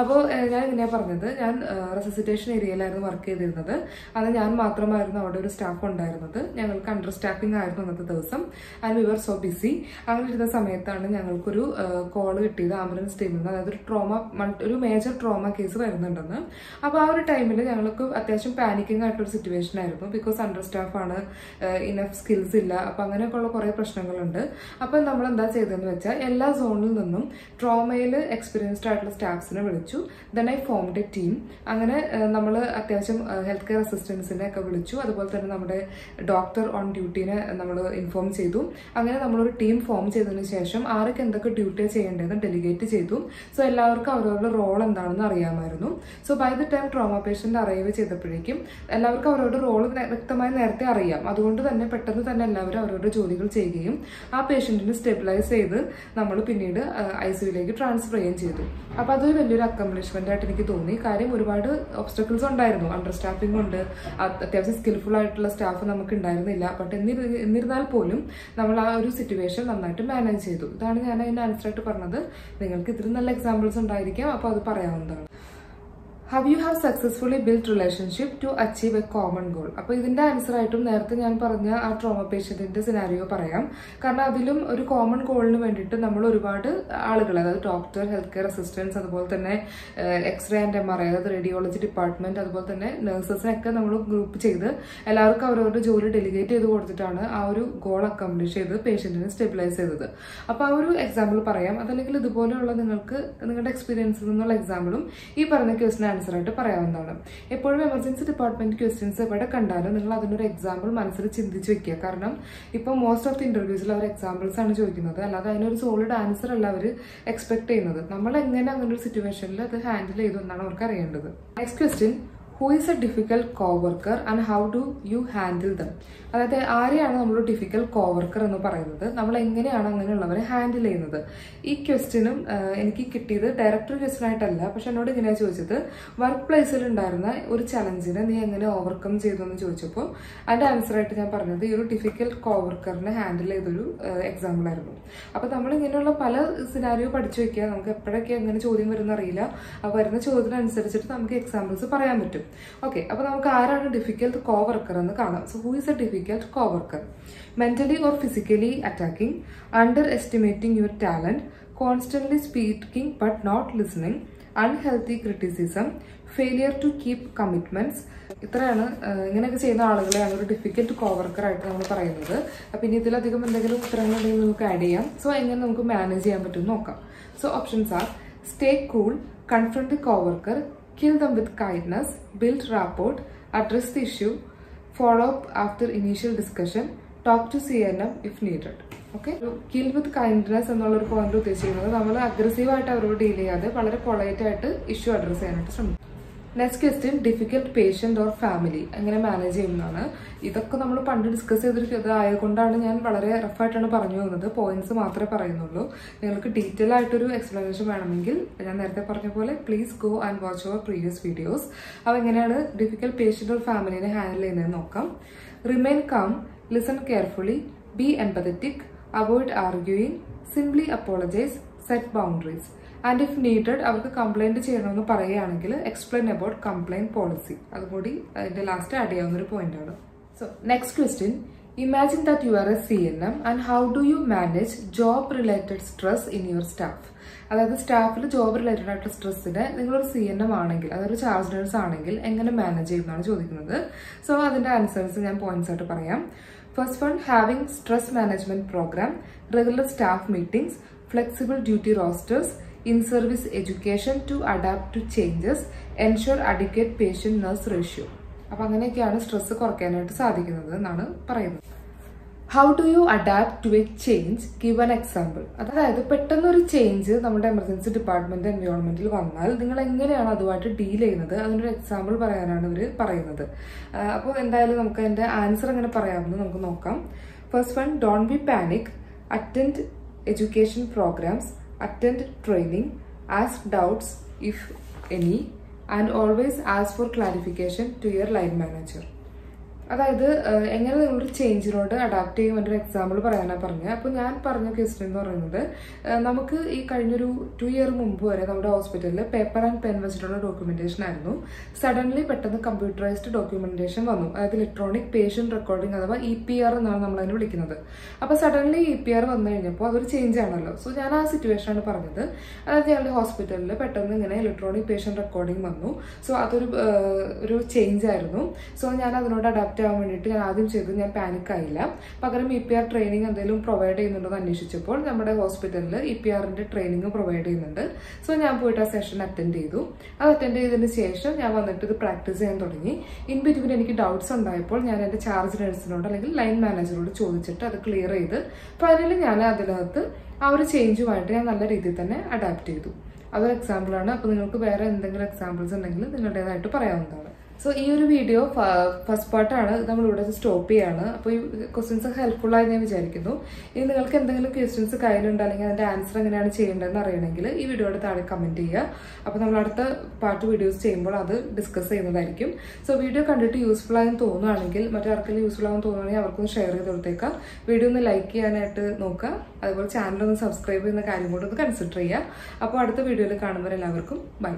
അപ്പോൾ ഞാൻ ഇങ്ങനെയാണ് പറഞ്ഞത്. ഞാൻ റെസിസിറ്റേഷൻ ഏരിയയിലായിരുന്നു വർക്ക് ചെയ്തിരുന്നത്. അത് ഞാൻ മാത്രമായിരുന്നു അവിടെ ഒരു സ്റ്റാഫ് ഉണ്ടായിരുന്നത്. ഞങ്ങൾക്ക് അണ്ടർ സ്റ്റാഫിംഗ് ആയിരുന്നു അന്നത്തെ ദിവസം. And we were so busy അങ്ങനെ ഇരുന്ന സമയത്താണ് ഞങ്ങൾക്കൊരു കോൾ കിട്ടിയത് ആംബുലൻസ് ടീമിൽ നിന്ന് അതായത് ഒരു ട്രോമ ഒരു മേജർ ട്രോമ കേസ് വരുന്നുണ്ടെന്ന്. അപ്പോൾ ആ ഒരു ടൈമിൽ ഞങ്ങൾക്ക് അത്യാവശ്യം പാനിക്കിംഗ് ആയിട്ടൊരു സിറ്റുവേഷൻ ആയിരുന്നു. ബിക്കോസ് അണ്ടർ സ്റ്റാഫാണ് ഇനഫ് സ്കിൽസ് ഇല്ല. അപ്പോൾ അങ്ങനെയൊക്കെയുള്ള കുറേ പ്രശ്നങ്ങളുണ്ട്. അപ്പം നമ്മൾ എന്താ ചെയ്തതെന്ന് വെച്ചാൽ എല്ലാ സോണിൽ നിന്നും ട്രോമയിൽ എക്സ്പീരിയൻസ്ഡ് ആയിട്ടുള്ള സ്റ്റാഫ്സിനെ വിളിച്ചു. Then I formed a team അങ്ങനെ നമ്മൾ അത്യാവശ്യം ഹെൽത്ത് കെയർ അസിസ്റ്റൻസിനെ ഒക്കെ വിളിച്ചു. അതുപോലെ തന്നെ നമ്മുടെ ഡോക്ടർ ഓൺ ഡ്യൂട്ടീനെ നമ്മൾ ഇൻഫോം ചെയ്തു. അങ്ങനെ നമ്മളൊരു ടീം ഫോം ചെയ്തതിന് ശേഷം ആരൊക്കെ എന്തൊക്കെ ഡ്യൂട്ടി ചെയ്യേണ്ടതെന്ന് ഡെലിഗേറ്റ് ചെയ്തു. സോ എല്ലാവർക്കും അവരവരുടെ റോൾ എന്താണെന്ന് അറിയാമായിരുന്നു. So by the time trauma patient arrive ചെയ്തപ്പോഴേക്കും എല്ലാവർക്കും അവരവരുടെ റോൾ വ്യക്തമായി നേരത്തെ അറിയാം. അതുകൊണ്ട് തന്നെ പെട്ടെന്ന് തന്നെ എല്ലാവരും അവരവരുടെ ജോലികൾ ചെയ്യുകയും ആ പേഷ്യന്റിനെ സ്റ്റെബിലൈസ് ചെയ്ത് നമ്മൾ പിന്നീട് ഐ സിയുലേക്ക് ട്രാൻസ്ഫർ ചെയ്യുകയും ചെയ്തു. അപ്പോൾ അതൊരു വലിയൊരു അക്കംപ്ലിഷ്മെന്റ് ആയിട്ട് എനിക്ക് തോന്നി. കാര്യം ഒരുപാട് ഒബ്സ്റ്റക്കിൾസ് ഉണ്ടായിരുന്നു. അണ്ടർ സ്റ്റാഫിംഗ് ഉണ്ട്. അത്യാവശ്യം സ്കിൽഫുൾ ആയിട്ടുള്ള സ്റ്റാഫ് നമുക്ക് ഉണ്ടായിരുന്നില്ല ബട്ട് എന്നിരുന്നാൽ പോലും നമ്മൾ ആ ഒരു സിറ്റുവേഷൻ നന്നായിട്ട് മാനേജ് ചെയ്തു. ഇതാണ് ഞാൻ അതിന്റെ ആൻസറായിട്ട് പറഞ്ഞത്. നിങ്ങൾക്ക് ഇത്തിരി നല്ല എക്സാമ്പിൾസ് ഉണ്ടായിരിക്കാം. അപ്പോൾ അത് പറയാവുന്നതാണ്. Have you have successfully build relationship to achieve a common goal അപ്പോൾ ഇതിന്റെ ആൻസർ ആയിട്ടും നേരത്തെ ഞാൻ പറഞ്ഞ ആ ട്രോമ പേഷ്യന്റിന്റെ സിനാരിയോ പറയാം. കാരണം അതിലും ഒരു കോമൺ ഗോളിന് വേണ്ടിയിട്ട് നമ്മൾ ഒരുപാട് ആളുകൾ അതായത് ഡോക്ടർ ഹെൽത്ത് കെയർ അസിസ്റ്റൻസ് അതുപോലെ തന്നെ x-ray and M R I അതായത് റേഡിയോളജി ഡിപ്പാർട്ട്മെന്റ് അതുപോലെ തന്നെ നഴ്സസിനൊക്കെ നമ്മൾ ഗ്രൂപ്പ് ചെയ്ത് എല്ലാവർക്കും അവരവരുടെ ജോലി ഡെലിഗേറ്റ് ചെയ്ത് കൊടുത്തിട്ടാണ് ആ ഒരു ഗോൾ അക്കംപ്ലിഷ് ചെയ്ത് പേഷ്യന്റിനെ സ്റ്റെബിലൈസ് ചെയ്തത്. അപ്പോൾ ആ ഒരു എക്സാമ്പിൾ പറയാം. അതല്ലെങ്കിൽ ഇതുപോലെയുള്ള നിങ്ങൾക്ക് നിങ്ങളുടെ എക്സ്പീരിയൻസിൽ നിന്നുള്ള എക്സാമ്പിളും ഈ പറഞ്ഞ ക്വസ്റ്റിന് ആൻസർ ആയിട്ട് പറയാവുന്നതാണ്. എപ്പോഴും എമർജൻസി ഡിപ്പാർട്ട്മെന്റ് ക്വസ്റ്റ്യൻസ് എവിടെ കണ്ടാലും നിങ്ങൾ അതിനൊരു എക്സാമ്പിൾ മനസ്സിൽ ചിന്തിച്ച് വെക്കുക. കാരണം ഇപ്പൊ മോസ്റ്റ് ഓഫ് ദി ഇന്റർവ്യൂസിൽ അവർ എക്സാമ്പിൾസ് ആണ് ചോദിക്കുന്നത്. അല്ലാതെ അതിനൊരു സോളിഡ് ആൻസർ അല്ല അവർ എക്സ്പെക്ട് ചെയ്യുന്നത്. നമ്മൾ എങ്ങനെ അങ്ങനെ ഒരു സിറ്റുവേഷനിൽ അത് ഹാൻഡിൽ ചെയ്തു എന്നാണ് അവർക്ക് അറിയേണ്ടത്. Next question who is a difficult coworker and how do you handle them അതായത് ആരെയാണ് നമ്മൾ ഡിഫിക്കൽട്ട് കോവർക്കർ എന്ന് പറയുന്നത്? നമ്മൾ എങ്ങനെയാണ് അങ്ങനെയുള്ളവരെ ഹാൻഡിൽ ചെയ്യുന്നത്? ഈ ക്വസ്റ്റ്യനും എനിക്ക് കിട്ടിയത് ഡയറക്ടർ ക്വസ്റ്റ്യൻ ആയിട്ടല്ല. പക്ഷെ എന്നോട് ഇങ്ങനെയാണ് ചോദിച്ചത്. വർക്ക് പ്ലേസിൽ ഉണ്ടായിരുന്ന ഒരു ചലഞ്ചിനെ നീ എങ്ങനെ ഓവർകം ചെയ്തു എന്ന് ചോദിച്ചപ്പോൾ അതിന്റെ ആൻസറായിട്ട് ഞാൻ പറഞ്ഞത് ഈ ഒരു ഡിഫിക്കൽട്ട് കോവർക്കറിനെ ഹാൻഡിൽ ചെയ്തൊരു എക്സാമ്പിൾ ആയിരുന്നു. അപ്പൊ നമ്മൾ ഇങ്ങനെയുള്ള പല സിനാരിയോ പഠിച്ചു വെക്കുക നമുക്ക് എപ്പോഴൊക്കെ എങ്ങനെ ചോദ്യം വരുന്ന അറിയില്ല ആ വരുന്ന ചോദ്യത്തിനനുസരിച്ചിട്ട് നമുക്ക് എക്സാമ്പിൾസ് പറയാൻ പറ്റും. ഓക്കെ അപ്പോൾ നമുക്ക് ആരാണ് ഡിഫിക്കൽട്ട് കോവർക്കർ എന്ന് കാണാം. So who is a difficult coworker mentally or physically attacking underestimating your talent constantly speaking but not listening unhealthy criticism failure to keep commitments ഇത്രയാണ് ഇങ്ങനെയൊക്കെ ചെയ്യുന്ന ആളുകളെയാണ് ഒരു ഡിഫിക്കൽട്ട് കോവർക്കർ ആയിട്ട് നമ്മൾ പറയുന്നത്. അപ്പം ഇനി ഇതിലധികം എന്തെങ്കിലും ഉത്തരങ്ങളുണ്ടെങ്കിൽ നമുക്ക് ആഡ് ചെയ്യാം. സോ എങ്ങനെ നമുക്ക് മാനേജ് ചെയ്യാൻ പറ്റുമെന്ന് നോക്കാം. So options are stay cool confront coworker kill them with kindness build rapport address the issue follow up after initial discussion talk to C N M if needed okay kill with kindness എന്നുള്ള ഒരു point ഉദ്ദേശിക്കുന്നത് നമ്മൾ അഗ്രസീവായിട്ട് അവരോട് deal ചെയ്യാതെ വളരെ polite ആയിട്ട് issue address ചെയ്യാനായിട്ട് ശ്രമിക്കും. Next question difficult patient or family എങ്ങനെ മാനേജ് ചെയ്യുന്നതാണ്. ഇതൊക്കെ നമ്മൾ പണ്ട് ഡിസ്കസ് ചെയ്തിട്ട് ആയതുകൊണ്ടാണ് ഞാൻ വളരെ റഫായിട്ടാണ് പറഞ്ഞു പോകുന്നത്. പോയിന്റ്സ് മാത്രമേ പറയുന്നുള്ളൂ. നിങ്ങൾക്ക് ഡീറ്റെയിൽ ആയിട്ടൊരു എക്സ്പ്ലനേഷൻ വേണമെങ്കിൽ ഞാൻ നേരത്തെ പറഞ്ഞ പോലെ please go and watch our previous videos അപ്പോൾ എങ്ങനെയാണ് ഡിഫിക്കൽട്ട് പേഷ്യന്റ് ഓർ ഫാമിലിനെ ഹാൻഡിൽ ചെയ്യുന്നത് നോക്കാം. Remain calm listen carefully be empathetic avoid arguing simply apologise set boundaries and if needed അവർക്ക് കംപ്ലൈന്റ് ചെയ്യണമെന്ന് പറയുകയാണെങ്കിൽ എക്സ്പ്ലെയിൻ അബൌട്ട് കംപ്ലൈന്റ് പോളിസി അതുകൂടി അതിന്റെ ലാസ്റ്റ് ആഡ് ചെയ്യാവുന്ന ഒരു പോയിന്റ് ആണ് so next question you are a C N M and how do you manage job related stress in your staff അതായത് സ്റ്റാഫിൽ ജോബ് റിലേറ്റഡ് ആയിട്ടുള്ള സ്ട്രെസ്സിനെ നിങ്ങളൊരു സി എൻ എം ആണെങ്കിൽ അതൊരു ചാർജ് നേഴ്സ് ആണെങ്കിൽ എങ്ങനെ മാനേജ് ചെയ്യുന്നതാണ് ചോദിക്കുന്നത്. സോ അതിന്റെ ആൻസേഴ്സ് ഞാൻ പോയിന്റ്സ് ആയിട്ട് പറയാം. First one having stress management programme regular staff meetings flexible duty rosters education to adapt to changes ensure adequate patient nurse ratio അപ്പം അങ്ങനെയൊക്കെയാണ് സ്ട്രെസ് കുറയ്ക്കാനായിട്ട് സാധിക്കുന്നത് എന്നാണ് പറയുന്നത്. How do you adapt to a change give an example അതായത് പെട്ടെന്നൊരു change നമ്മുടെ emergency department എൻവയോൺമെന്റിൽ വന്നാൽ നിങ്ങൾ എങ്ങനെയാണ് അതുമായിട്ട് ഡീൽ ചെയ്യുന്നത്? അതിനൊരു എക്സാമ്പിൾ പറയാനാണ് ഇവർ പറയുന്നത്. അപ്പോൾ എന്തായാലും നമുക്ക് അതിന്റെ ആൻസർ എങ്ങനെ പറയാമെന്ന് നമുക്ക് നോക്കാം. First one don't be panic attend education programmes attend training, ask doubts if any and always ask for clarification to your line manager. അതായത് എങ്ങനെ നിങ്ങളൊരു ചേഞ്ചിനോട് അഡാപ്റ്റ് ചെയ്യും ഒരു എക്സാമ്പിൾ പറയാനാണ് പറഞ്ഞത് അപ്പോൾ ഞാൻ പറഞ്ഞ കേസ് എന്ന് പറയുന്നത് നമുക്ക് ഈ കഴിഞ്ഞൊരു ടു ഇയർ മുമ്പ് വരെ നമ്മുടെ ഹോസ്പിറ്റലിൽ പേപ്പർ ആൻഡ് പെൻ വെച്ചിട്ടുള്ള ഡോക്യുമെന്റേഷൻ ആയിരുന്നു. സഡൻലി പെട്ടെന്ന് കമ്പ്യൂട്ടറൈസ്ഡ് ഡോക്യുമെന്റേഷൻ വന്നു. അതായത് ഇലക്ട്രോണിക് പേഷ്യന്റ് റെക്കോർഡിംഗ് അഥവാ ഇ പി ആർ എന്നാണ് നമ്മൾ അതിനെ വിളിക്കുന്നത്. അപ്പോൾ സഡൻലി ഇ പി ആർ വന്നു കഴിഞ്ഞപ്പോൾ അതൊരു ചേഞ്ച് ആണല്ലോ. സോ ഞാൻ ആ സിറ്റുവേഷൻ ആണ് പറഞ്ഞത്. അതായത് ഞങ്ങളുടെ ഹോസ്പിറ്റലിൽ പെട്ടെന്ന് ഇങ്ങനെ ഇലക്ട്രോണിക് പേഷ്യന്റ് റെക്കോർഡിംഗ് വന്നു. സോ അതൊരു ഒരു ചേഞ്ച് ആയിരുന്നു. സോ ഞാൻ അതിനോട് അഡാപ്റ്റ് ആവാൻ വേണ്ടിയിട്ട് ഞാൻ ആദ്യം ചെയ്തത് ഞാൻ പാനിക് ആയില്ല. പകരം ഇ പി ആർ ട്രെയിനിങ് എന്തെങ്കിലും പ്രൊവൈഡ് ചെയ്യുന്നുണ്ടോ എന്ന് അന്വേഷിച്ചപ്പോൾ നമ്മുടെ ഹോസ്പിറ്റലിൽ ഇ പി ആറിന്റെ ട്രെയിനിങ് പ്രൊവൈഡ് ചെയ്യുന്നുണ്ട്. സോ ഞാൻ പോയിട്ട് ആ സെഷൻ അറ്റൻഡ് ചെയ്തു. അത് അറ്റൻഡ് ചെയ്തതിന് ശേഷം ഞാൻ വന്നിട്ട് ഇത് പ്രാക്ടീസ് ചെയ്യാൻ തുടങ്ങി. ഇൻ ബിറ്റ്വീൻ എനിക്ക് ഡൗട്ട്സ് ഉണ്ടായപ്പോൾ ഞാൻ എന്റെ ചാർജ് നഴ്സിനോട് അല്ലെങ്കിൽ ലൈൻ മാനേജറോട് ചോദിച്ചിട്ട് അത് ക്ലിയർ ചെയ്ത് ഫൈനലി ഞാൻ അതിനകത്ത് ആ ഒരു ചേഞ്ചുമായിട്ട് ഞാൻ നല്ല രീതിയിൽ തന്നെ അഡാപ്റ്റ് ചെയ്തു. അതൊരു എക്സാമ്പിളാണ് അപ്പോൾ നിങ്ങൾക്ക് വേറെ എന്തെങ്കിലും എക്സാമ്പിൾസ് ഉണ്ടെങ്കിൽ നിങ്ങളുടേതായിട്ട് പറയാവുന്നതാണ്. സോ ഈ ഒരു വീഡിയോ ഫസ്റ്റ് പാർട്ടാണ് നമ്മൾ ഇവിടെ സ്റ്റോപ്പ് ചെയ്യാണ്. അപ്പോൾ ഈ ക്വസ്റ്റ്യൻസ് ഹെൽപ്ഫുൾ ആയി ഞാൻ വിചാരിക്കുന്നു. ഇനി നിങ്ങൾക്ക് എന്തെങ്കിലും ക്വസ്റ്റ്യൻസ് കയ്യിലുണ്ട് അല്ലെങ്കിൽ അതിന്റെ ആൻസർ എങ്ങനെയാണ് ചെയ്യേണ്ടതെന്ന് അറിയണമെങ്കിൽ ഈ വീഡിയോയുടെ താഴെ കമന്റ് ചെയ്യുക. അപ്പോൾ നമ്മൾ അടുത്ത പാർട്ട് വീഡിയോസ് ചെയ്യുമ്പോൾ അത് ഡിസ്കസ് ചെയ്യുന്നതായിരിക്കും. സോ വീഡിയോ കണ്ടിട്ട് യൂസ്ഫുൾ ആയെന്ന് തോന്നുകയാണെങ്കിൽ മറ്റാർക്കെങ്കിലും യൂസ്ഫുൾ ആകുമെന്ന് തോന്നുകയാണെങ്കിൽ അവർക്കൊന്ന് ഷെയർ ചെയ്ത് കൊടുത്തേക്കാം. വീഡിയോ ഒന്ന് ലൈക്ക് ചെയ്യാനായിട്ട് നോക്കുക. അതുപോലെ ചാനൽ ഒന്ന് സബ്സ്ക്രൈബ് ചെയ്യുന്ന കാര്യം കൂടെ ഒന്ന് കൺസിഡർ ചെയ്യുക. അപ്പോൾ അടുത്ത വീഡിയോയിൽ കാണുമ്പോൾ എല്ലാവർക്കും ബൈ